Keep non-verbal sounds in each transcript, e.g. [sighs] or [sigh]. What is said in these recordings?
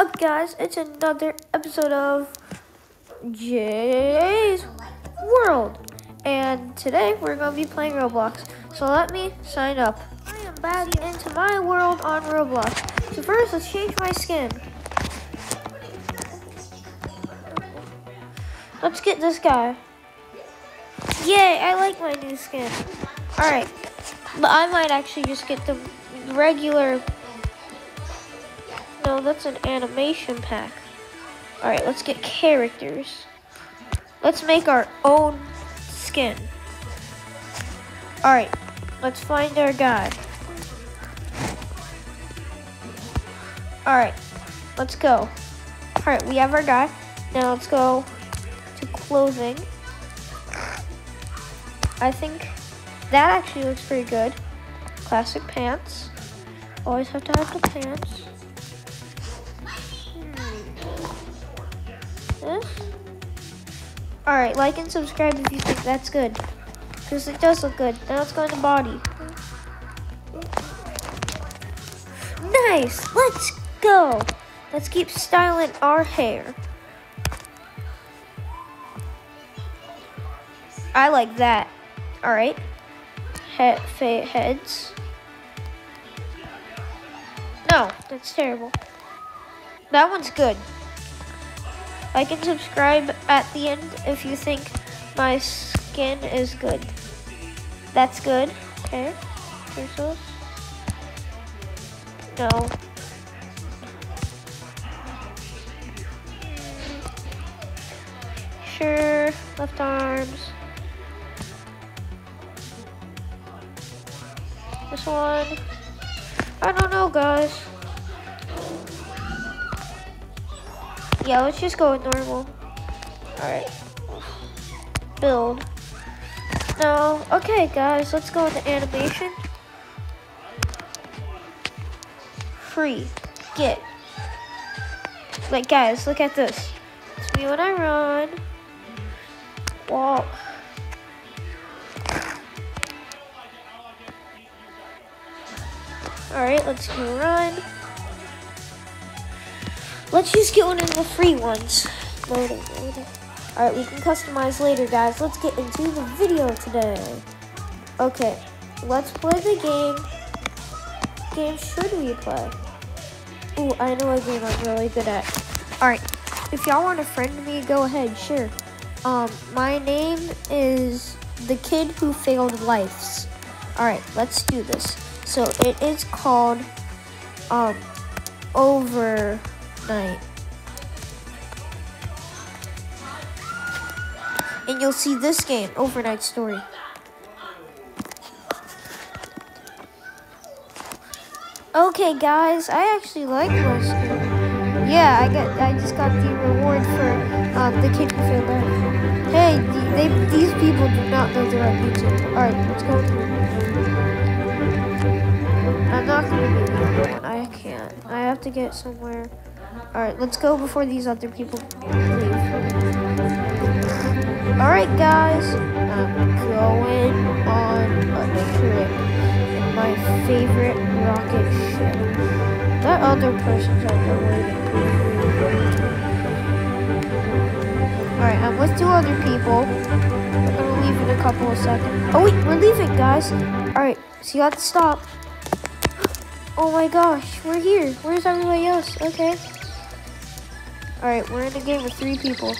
up, guys? It's another episode of Jay's World. And today we're going to be playing Roblox. So let me sign up. I am back into my world on Roblox. So first, let's change my skin. Let's get this guy. Yay, I like my new skin. Alright, but I might actually just get the regular no, that's an animation pack. Alright, let's get characters. Let's make our own skin. Alright, let's find our guy. Alright, let's go. Alright, we have our guy. Now let's go to clothing. I think that actually looks pretty good. Classic pants. Always have to have the pants. This. Alright, like and subscribe if you think that's good. Because it does look good. Now let's go in the body. Nice! Let's go! Let's keep styling our hair. I like that. Alright. Head, heads. No, that's terrible. That one's good. Like and subscribe at the end if you think my skin is good. That's good. Okay. Torsos. No. Sure. Left arms. This one. I don't know, guys. Yeah, let's just go with normal. Alright. Build. No. Okay, guys, let's go with the animation. Free. Get. Like, guys, look at this. It's me when I run. Walk. Alright, let's go run. Let's just get one of the free ones. Loading, loading. Alright, we can customize later, guys. Let's get into the video today. Okay, let's play the game. Game should we play? Ooh, I know a game I'm really good at. Alright, if y'all want to friend me, go ahead, sure. Um, my name is the kid who failed lives. Alright, let's do this. So it is called um over night. And you'll see this game, Overnight Story. Okay, guys, I actually like skin. Yeah, I got, I just got the reward for um, the kid who failed. Hey, they, these people do not know they're on YouTube. All right, let's go. I'm not gonna the one. I can't. I have to get somewhere. Alright, let's go before these other people leave. Alright, guys. I'm going on a trip in my favorite rocket ship. That other person's out there waiting. Alright, I'm with two other people. We're gonna leave in a couple of seconds. Oh wait, we're leaving, guys. Alright, so you got to stop. Oh my gosh, we're here. Where's everybody else? Okay. Alright, we're in a game with three people.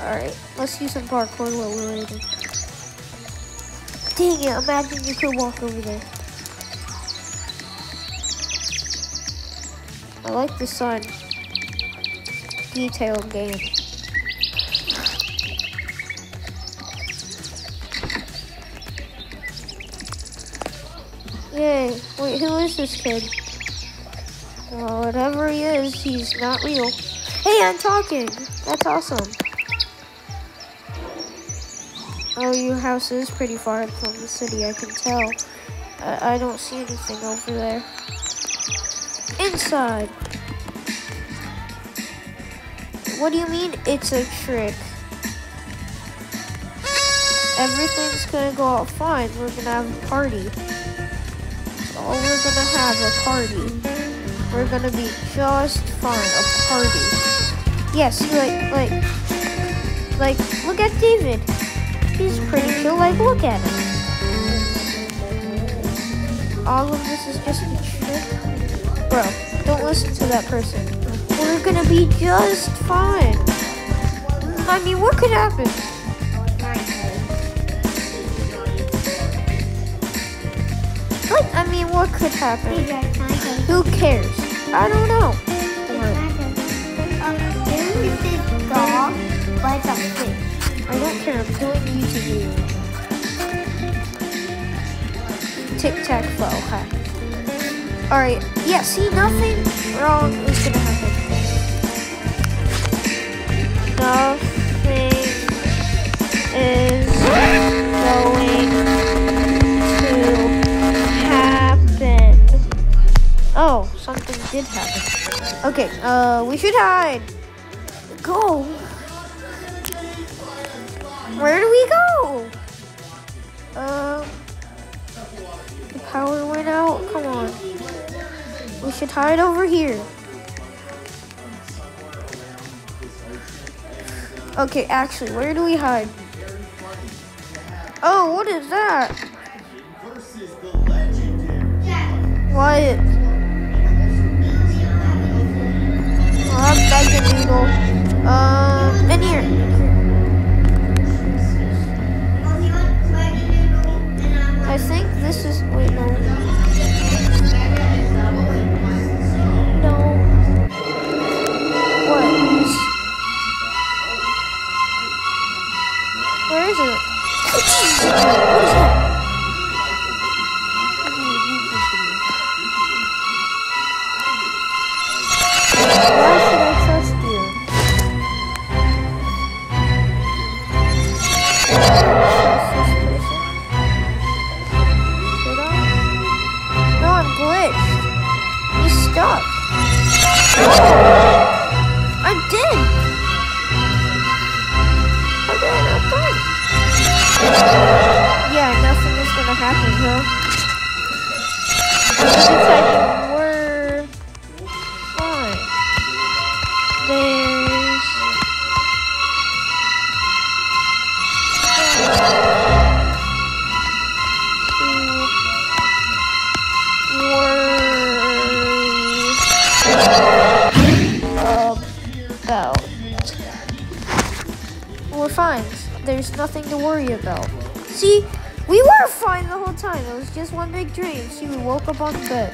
Alright, let's do some parkour while we're waiting. Dang it, imagine you could walk over there. I like the sun. Detailed game. Yay. Wait, who is this kid? Well, whatever he is, he's not real. Hey, I'm talking. That's awesome. Oh, your house is pretty far from the city, I can tell. I, I don't see anything over there. Inside. What do you mean it's a trick? Everything's gonna go out fine. We're gonna have a party. Oh, we're gonna have a party. We're gonna be just fine. A party. Yes, like, like, like, look at David. He's pretty chill. Like, look at him. All of this is just a trick. Bro, don't listen to that person. We're gonna be just fine. I mean, what could happen? Like, I mean, what could happen? Who cares? I don't know. I don't care. Tic tac toe. Okay. All right. Yeah. See, nothing wrong is gonna happen. Nothing is did happen. Okay. Uh, we should hide. Go. Where do we go? Um, the power went out. Come on. We should hide over here. Okay, actually, where do we hide? Oh, what is that? What? Oh, I'm begging noodle. Um, in here. I think this is. Wait, no. No. What? Where is it? I'm dead. How did I not die? Yeah, nothing is gonna happen, huh? Nothing to worry about. See, we were fine the whole time. It was just one big dream. See, we woke up on the bed.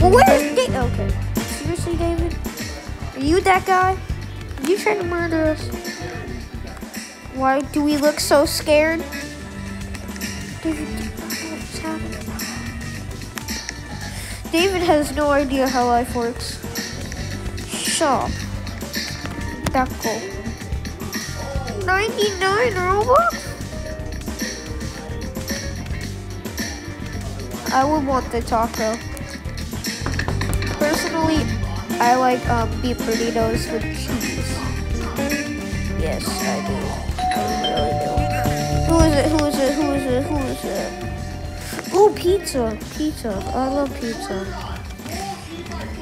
Well, where's David? Okay. Seriously, David? Are you that guy? Are you trying to murder us? Why do we look so scared? David, what's happening? David has no idea how life works. Shop. Taco. 99 Robux? I would want the taco. Personally, I like um, beef burritos with cheese. Yes, I do. I really do. Who is it? Who is it? Who is it? Who is it? Oh, pizza. Pizza. I love pizza.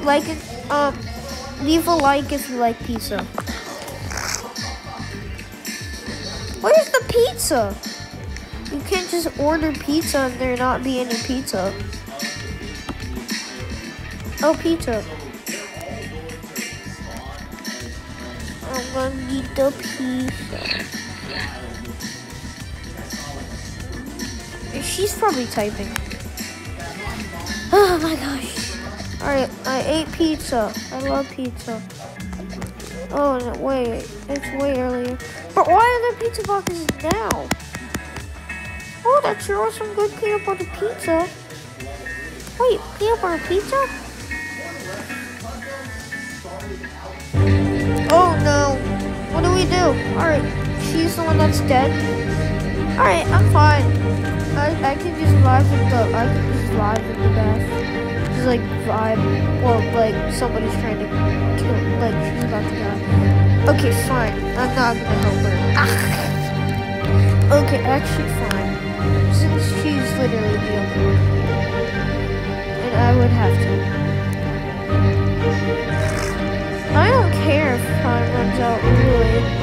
Like it, um, leave a like if you like pizza. Where's the pizza? You can't just order pizza and there not be any pizza. Oh, pizza. I'm gonna need the pizza. She's probably typing. Oh my gosh. Alright, I ate pizza. I love pizza. Oh, no, wait. It's way earlier. But why are there pizza boxes now? Oh, that sure was some good peanut butter pizza. Wait, peanut butter pizza? Oh no. What do we do? Alright, she's the one that's dead. Alright, I'm fine. I, I can just vibe with the I can just vibe with the death. Just like vibe or like somebody's trying to kill like she's about to die. Okay, fine. I'm not gonna help her. Ah. Okay, actually fine. Since she's literally the only one. And I would have to. I don't care if time runs out, really.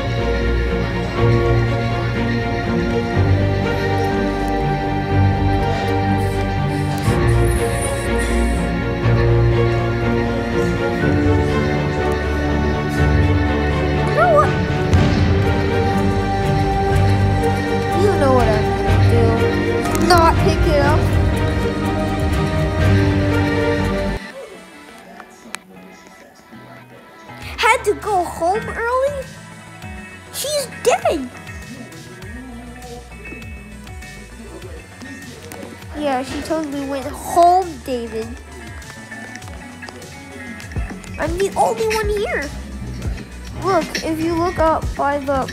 Up by the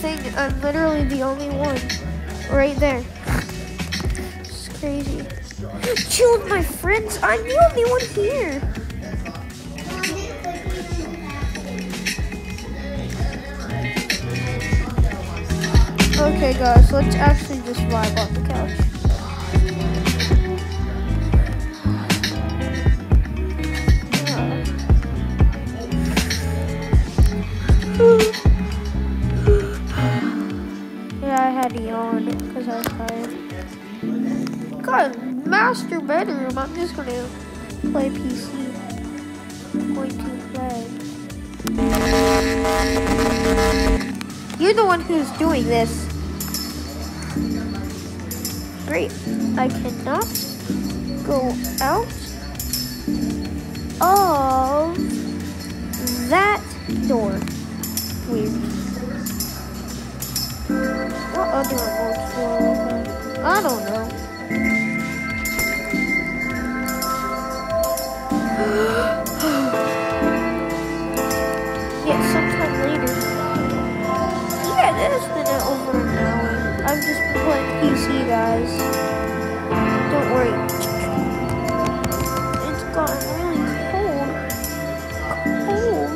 thing, I'm literally the only one. Right there. It's crazy. [gasps] Chill with my friends. I'm the only one here. Okay, guys, let's actually just vibe on the couch. I'm just gonna play PC. I'm Going to play. You're the one who's doing this. Great. I cannot go out of that door. Weird. What other remotes? I don't know. Playing PC, guys. Don't worry. It's gotten really cold. Cold.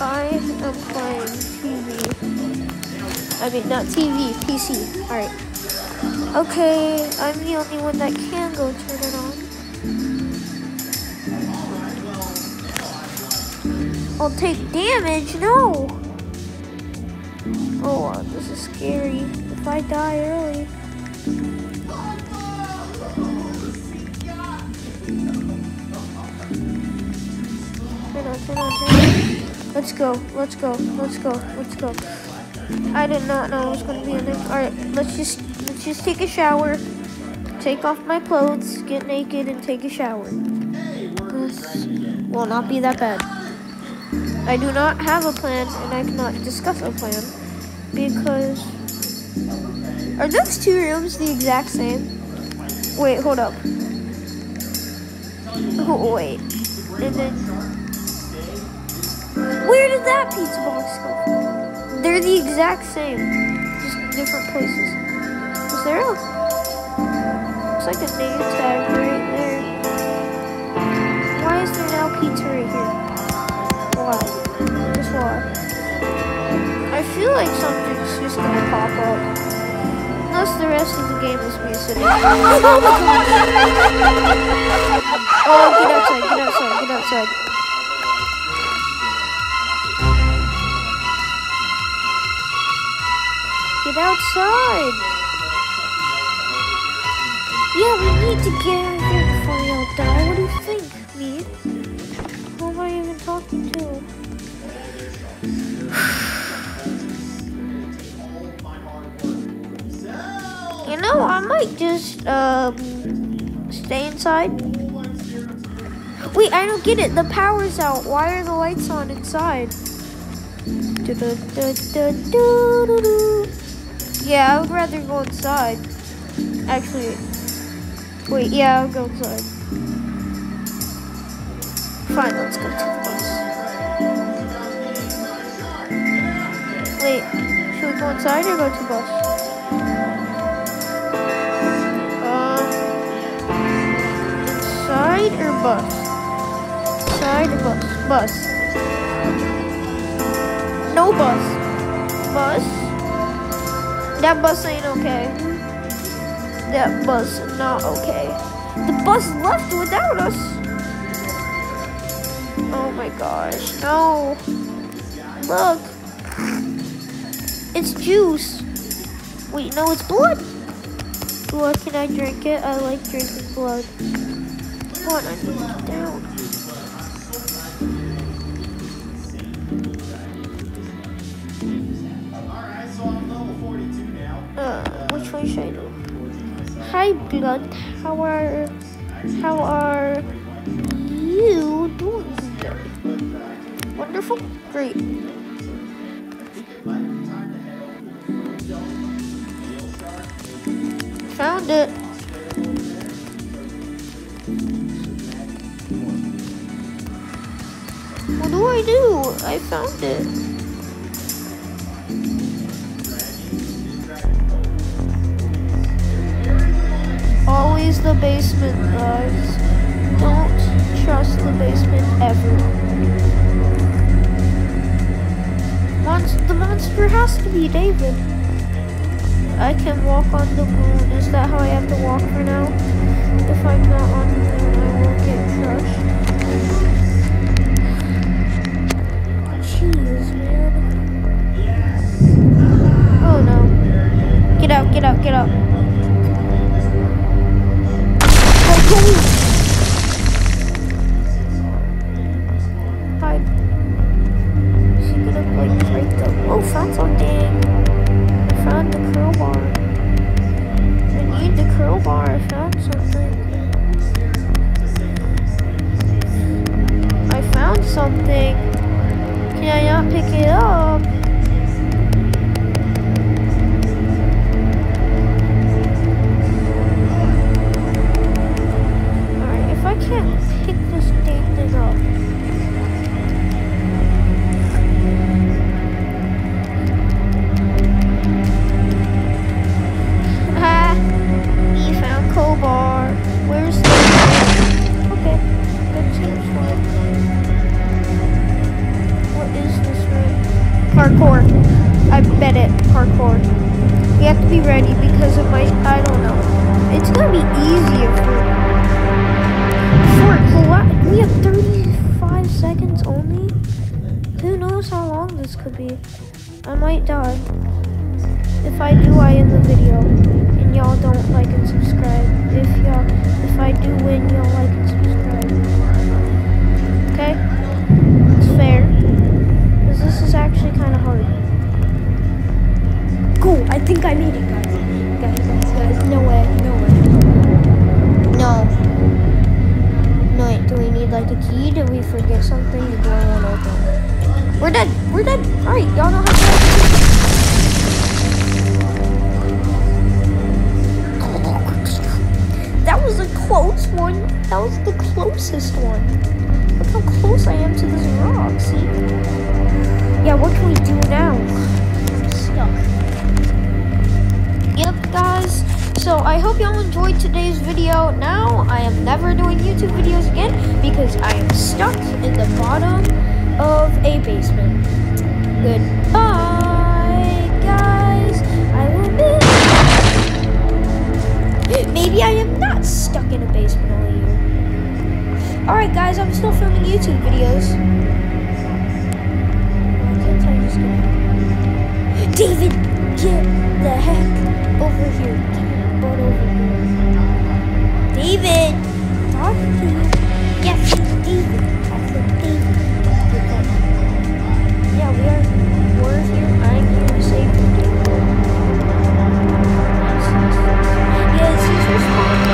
I am playing TV. I mean, not TV, PC. Alright. Okay, I'm the only one that can go turn it on. I'll take damage, no! Oh, this is scary. If I die early. Turn on, turn on, turn on. Let's go, let's go, let's go, let's go. I did not know it was gonna be there. Alright, let's just let's just take a shower. Take off my clothes, get naked, and take a shower. This will not be that bad. I do not have a plan, and I cannot discuss a plan because are those two rooms the exact same? Wait, hold up. Oh, wait, and then where did that pizza box go? They're the exact same, just different places. Is there a? Looks like a name tag right there. Why is there now pizza right here? Why? Just why? I feel like something's just gonna pop up. Unless the rest of the game is me sitting. [laughs] oh, get outside! Get outside! Get outside! Get outside! Yeah, we need to get out of here before we all die. What do you think, me? Know, I might just um stay inside. Wait, I don't get it. The power's out. Why are the lights on inside? Yeah, I would rather go inside. Actually, wait, yeah, I'll go inside. Fine, let's go to the bus. Wait, should we go inside or go to the bus? Inside or bus? Inside or bus? Bus. No bus. Bus. That bus ain't okay. That bus not okay. The bus left without us. Oh my gosh. No. Look. It's juice. Wait, no, it's blood. What can I drink it? I like drinking blood. On, I need to get down. Uh, which one should I do? Hi, blood. How are how are you doing today? Wonderful. Great. Found it. Do I do? I found it. Always the basement, guys. Don't trust the basement ever. Monst- the monster has to be David. I can walk on the moon. Is that how I have to walk for now? If I'm not on the moon, I will get crushed. Oh no. Get out, get out, get out. Forget something? Open. We're dead. We're dead. All right. Y'all know how to. Do that was a close one. That was the closest one. Look how close I am to this rock, see? Yeah, what can we do now? I'm stuck. Yep, guys. So I hope y'all enjoyed today's video. Now I am never doing YouTube videos again because I am stuck in the bottom of a basement. Goodbye, guys. I will Maybe I am not stuck in a basement all year. Alright guys, I'm still filming YouTube videos. David, get the heck over here. David! Talk to you. Yes, David. I said David. Yeah, we are we're here. I'm here to save the day. Yes, he's responsible.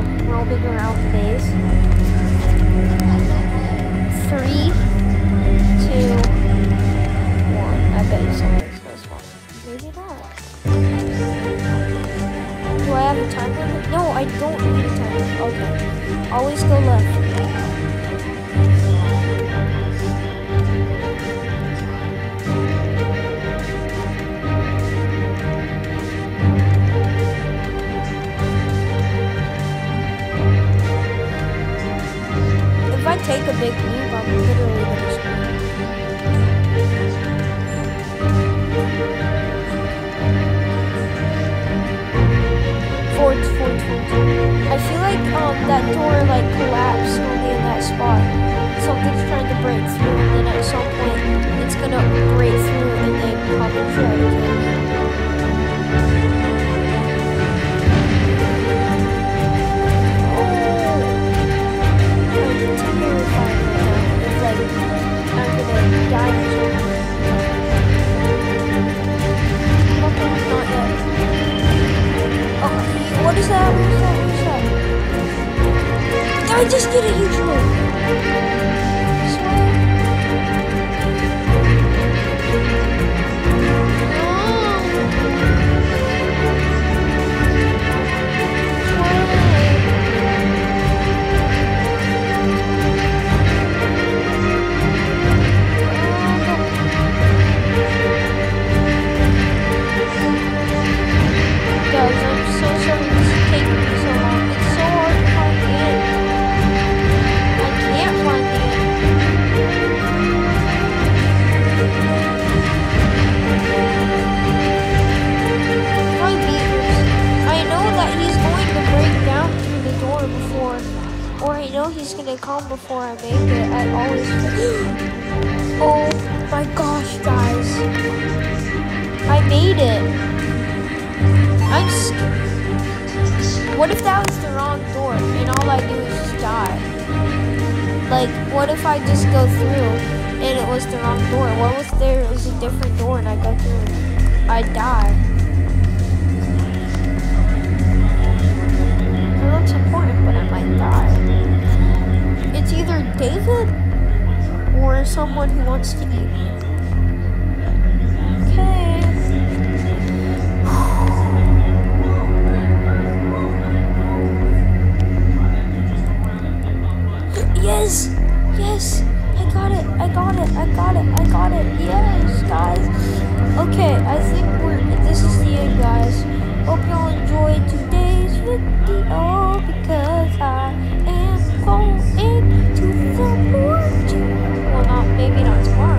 Um around the. Three, two, one. I bet you somebody's gonna spawn. Maybe not. Do I have a time limit? No, I don't need a time limit. Okay. Always go left. Take a big move, I'm literally gonna scream. Forwards, forwards, forwards. I feel like um that door like collapsed only in that spot. Something's trying to break through, and then at some point it's gonna break through and then probably try to what is that? What is that? What is that? I just did a huge move. What if I just go through and it was the wrong door? What if there was a different door and I go through? I die. It looks important, but I might die. It's either David or someone who wants to eat me. Okay. [sighs] Yes! I got it! I got it! I got it! I got it! Yes, guys! Okay, I think we're this is the end guys. Hope y'all enjoyed today's video because I am going to the morning. Well not maybe not tomorrow,